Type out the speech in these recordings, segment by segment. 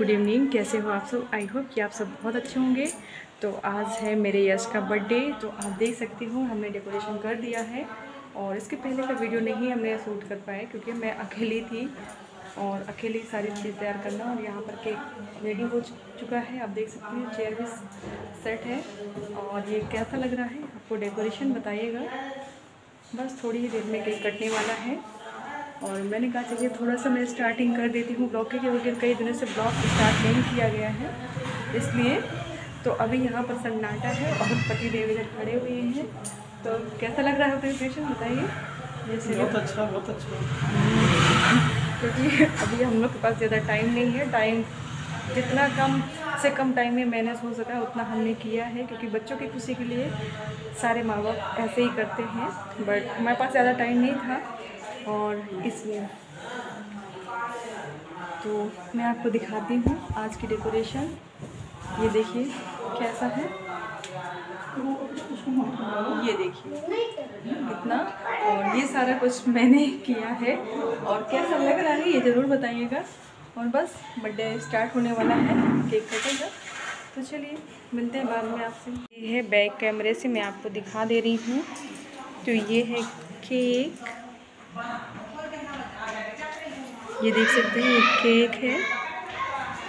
Good evening कैसे हो आप सब? आई होप कि आप सब बहुत अच्छे होंगे। तो आज है मेरे यश का बर्थडे तो आप देख सकती हो, हमने डेकोरेशन कर दिया है। और इसके पहले का वीडियो नहीं हमने शूट कर पाए, क्योंकि मैं अकेली थी और अकेले सारी चीज़ तैयार करना और यहाँ पर केक रेडी हो चुका है। आप देख सकते हैं चेयर भी सेट है। और ये कैसा लग रहा है? आपको डेकोरेशन बताइएगा। बस थोड़ी ही देर में केक कटने वाला है। और मैंने कहा चलिए थोड़ा सा मैं स्टार्टिंग कर देती हूँ ब्लॉग के क्योंकि कई दिनों से ब्लॉग स्टार्ट नहीं किया गया है इसलिए। तो अभी यहाँ पर सन्नाटा है और पति देव इधर खड़े हुए हैं। तो कैसा लग रहा है प्रिपरेशन बताइए। जैसे बहुत अच्छा बहुत अच्छा। क्योंकि अभी हम लोग के पास ज़्यादा टाइम नहीं है। टाइम जितना कम से कम टाइम में मैनेज हो सका उतना हमने किया है क्योंकि बच्चों की खुशी के लिए सारे माँ बाप ऐसे ही करते हैं। बट हमारे पास ज़्यादा टाइम नहीं था। और इसलिए तो मैं आपको दिखाती हूँ आज की डेकोरेशन। ये देखिए कैसा है। ये देखिए इतना। और ये सारा कुछ मैंने किया है। और कैसा लग रहा है ये ज़रूर बताइएगा। और बस बर्थडे स्टार्ट होने वाला है, केक कटेगा। तो चलिए मिलते हैं बाद में आपसे। ये है बैक कैमरे से मैं आपको दिखा दे रही हूँ। तो ये है केक। ये देख सकते हैं ये केक है।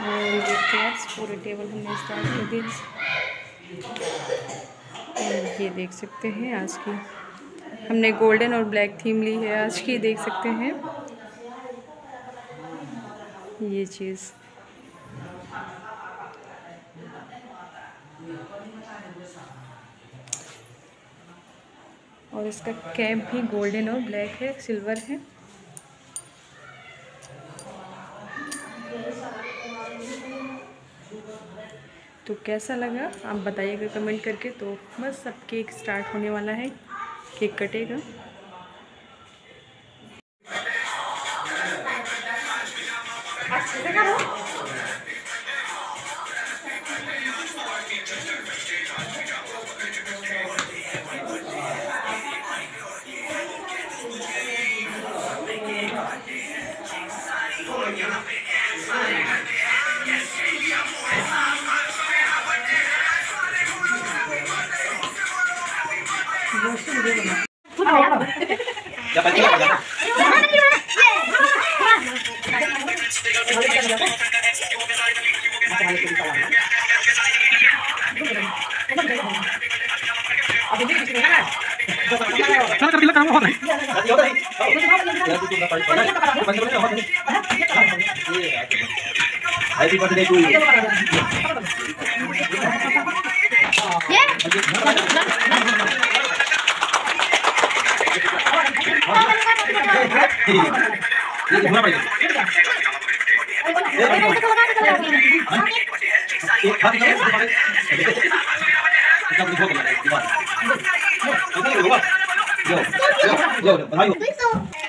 और ये कैप्स पूरे टेबल हमने स्टार्ट कर दिए और ये देख सकते हैं आज की। हमने गोल्डन और ब्लैक थीम ली है आज की, देख सकते हैं। ये चीज़। और इसका कैप भी गोल्डन और ब्लैक है, सिल्वर है। तो कैसा लगा? आप बताइएगा कमेंट करके। तो बस अब केक स्टार्ट होने वाला है। केक कटेगा। Ya pasti ya. Sana kabila kamu horay. Happy birthday to you. Ini berapa itu? Video बने वीडियो वीडियो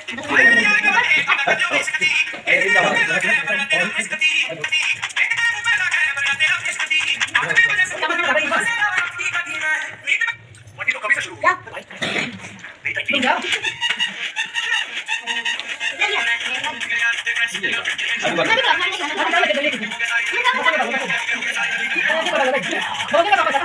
बने वीडियो हाँ पड़ गया आखिर में चला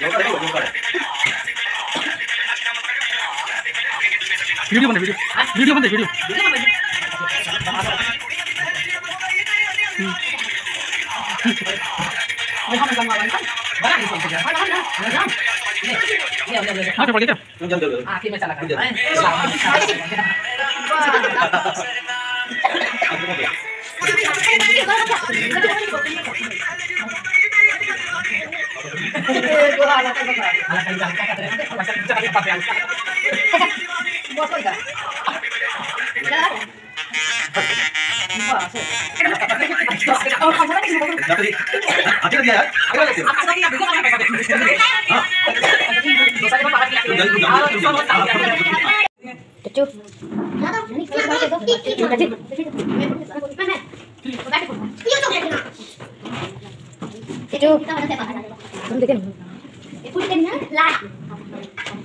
जोकर बन वो जोकर है वीडियो बने वीडियो वीडियो बने वीडियो हाँ पड़ गया? क्या Kecuh. Kecuh. Kecuh. चुचू चुचू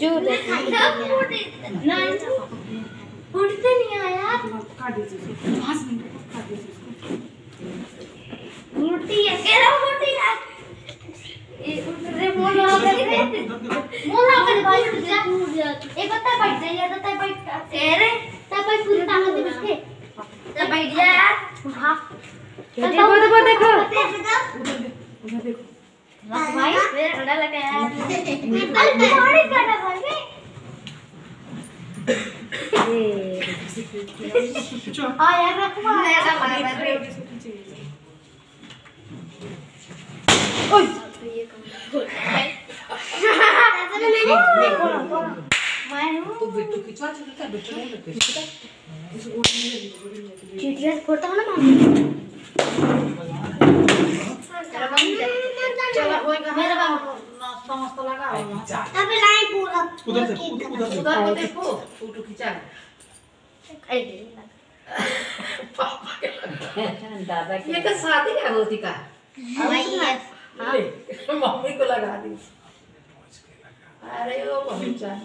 तुम देखे चू उठते नहीं आया मोटी है केरा मोटी है ये उठ रे मोला कर रे मोला कर भाई उठ जा एक बता बैठ जा या बता बैठ तेरे तब भाई पूरी टांग दे उसके तब बैठ जा यार हाँ। देखो देखो देखो। भाई मेरा ठंडा लगा यार निकल थोड़ी करना भाई हाँ यार रखो मेरा मार रे चिड़िया फोड़ता हूँ ना मामी मेरा बाबू अबे लाइन पूरा उधर से उधर से दादा ये तो शादी का होती का मम्मी को लगा दी अरे वो बहुत जान